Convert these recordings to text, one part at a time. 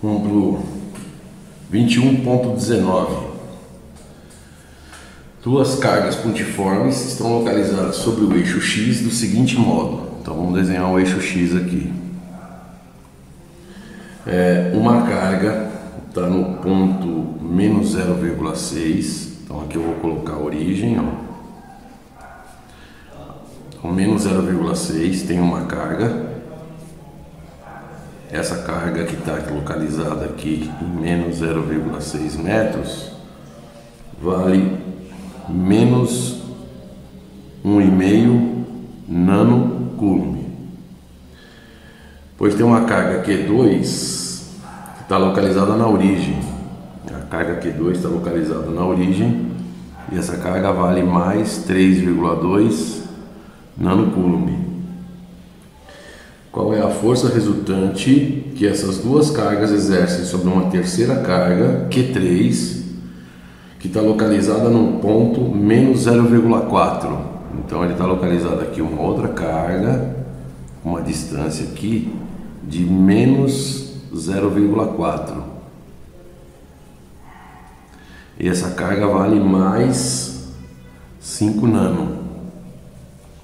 Vamos para o 21.19. Duas cargas pontiformes estão localizadas sobre o eixo X do seguinte modo. Então vamos desenhar o eixo X aqui. É, uma carga está no ponto menos 0,6. Então aqui eu vou colocar a origem. Ó. Com menos 0,6 tem uma carga. Essa carga que está localizada aqui em menos 0,6 metros vale menos 1,5 nanocoulomb. Pois tem uma carga Q2 que está localizada na origem. Carga Q2 está localizada na origem e essa carga vale mais 3,2 nanocoulomb. Qual é a força resultante que essas duas cargas exercem sobre uma terceira carga, Q3, que está localizada num ponto menos 0,4. Então ele está localizado aqui uma outra carga, uma distância aqui de menos 0,4. E essa carga vale mais 5 nano.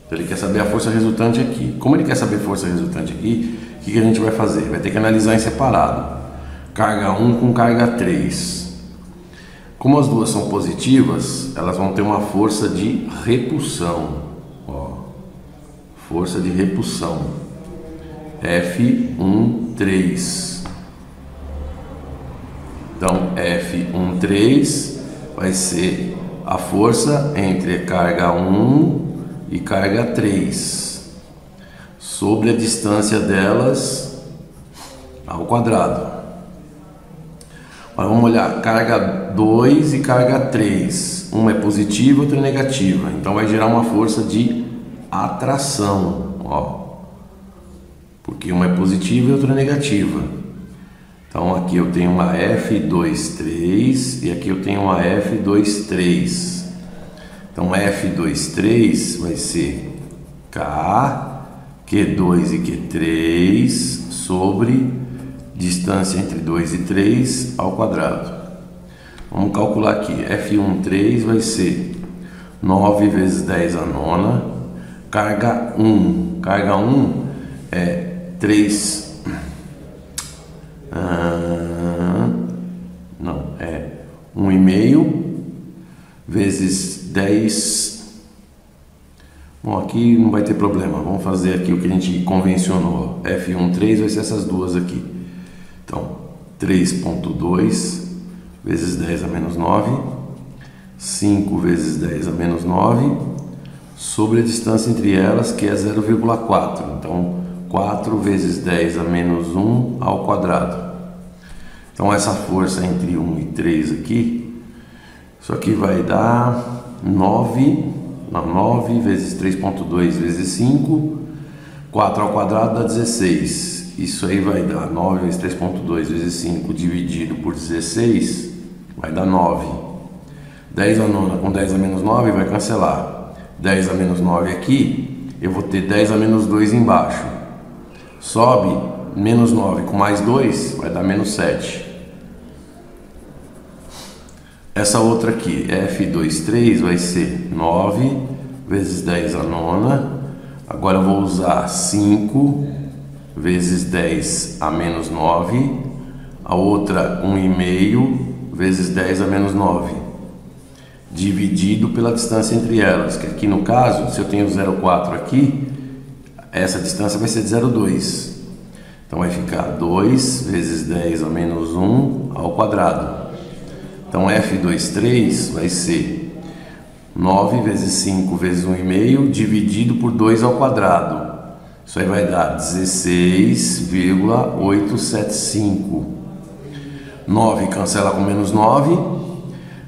Então ele quer saber a força resultante aqui. Como ele quer saber a força resultante aqui, o que, que a gente vai fazer? Vai ter que analisar em separado. Carga 1 com carga 3. Como as duas são positivas, elas vão ter uma força de repulsão. Ó, força de repulsão. F13. Então, F13 vai ser a força entre carga 1 e carga 3 sobre a distância delas ao quadrado. Mas vamos olhar, carga 2 e carga 3. Uma é positiva, outra é negativa. Então vai gerar uma força de atração, ó. Porque uma é positiva e outra é negativa. Então aqui eu tenho uma F23 e aqui eu tenho uma F23. Então F23 vai ser K, Q2 e Q3 sobre distância entre 2 e 3 ao quadrado. Vamos calcular aqui, F13 vai ser 9 vezes 10 a nona, carga 1, carga 1 é 3, ah, não, é 1,5 vezes 10, bom, aqui não vai ter problema, vamos fazer aqui o que a gente convencionou, F13 vai ser essas duas aqui, então, 3.2 vezes 10 a menos 9, 5 vezes 10 a menos 9, sobre a distância entre elas, que é 0,4. Então, 4 vezes 10 a menos 1 ao quadrado. Então, essa força entre 1 e 3 aqui, isso aqui vai dar 9, não, 9 vezes 3.2 vezes 5, 4 ao quadrado dá 16. Isso aí vai dar 9 vezes 3.2 vezes 5 dividido por 16, vai dar 9. 10 a nona com 10 a menos 9 vai cancelar. 10 a menos 9 aqui, eu vou ter 10 a menos 2 embaixo. Sobe menos 9 com mais 2 vai dar menos 7. Essa outra aqui, F23, vai ser 9 vezes 10 a nona. Agora eu vou usar 5 vezes 10 a menos 9, a outra 1,5 vezes 10 a menos 9, dividido pela distância entre elas, que aqui no caso, se eu tenho 0,4 aqui, essa distância vai ser de 0,2. Então vai ficar 2 vezes 10 a menos 1 ao quadrado. Então F23 vai ser 9 vezes 5 vezes 1,5 dividido por 2 ao quadrado. Isso aí vai dar 16,875. 9 cancela com menos 9.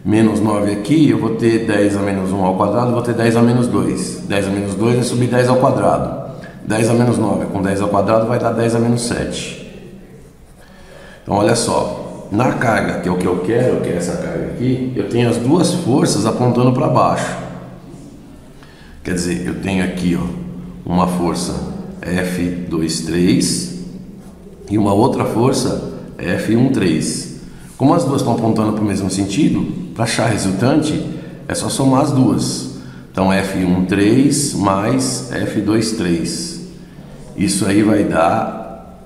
Menos 9 aqui, eu vou ter 10 a menos 1 ao quadrado, vou ter 10 a menos 2. 10 a menos 2 é subir 10 ao quadrado. 10 a menos 9 com 10 ao quadrado vai dar 10 a menos 7. Então olha só, na carga, que é o que eu quero, que é essa carga aqui, eu tenho as duas forças apontando para baixo. Quer dizer, eu tenho aqui ó, uma força F23 e uma outra força F13. Como as duas estão apontando para o mesmo sentido, para achar resultante é só somar as duas. Então F13 mais F23. Isso aí vai dar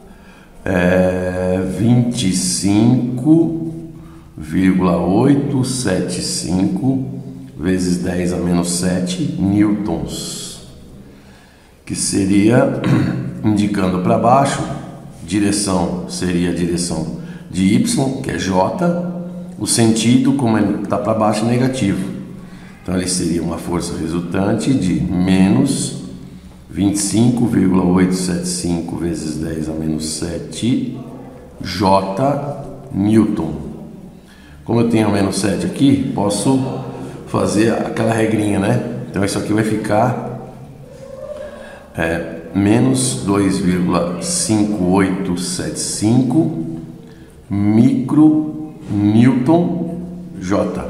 é, 25,875 vezes 10 a menos 7 newtons, que seria indicando para baixo, direção seria a direção de y, que é j, o sentido, como está para baixo, é negativo. Então ele seria uma força resultante de menos 25,875 vezes 10 a menos 7 J Newton. Como eu tenho a menos 7 aqui, posso fazer aquela regrinha, né? Então isso aqui vai ficar é, menos 2,5875 micro Newton J.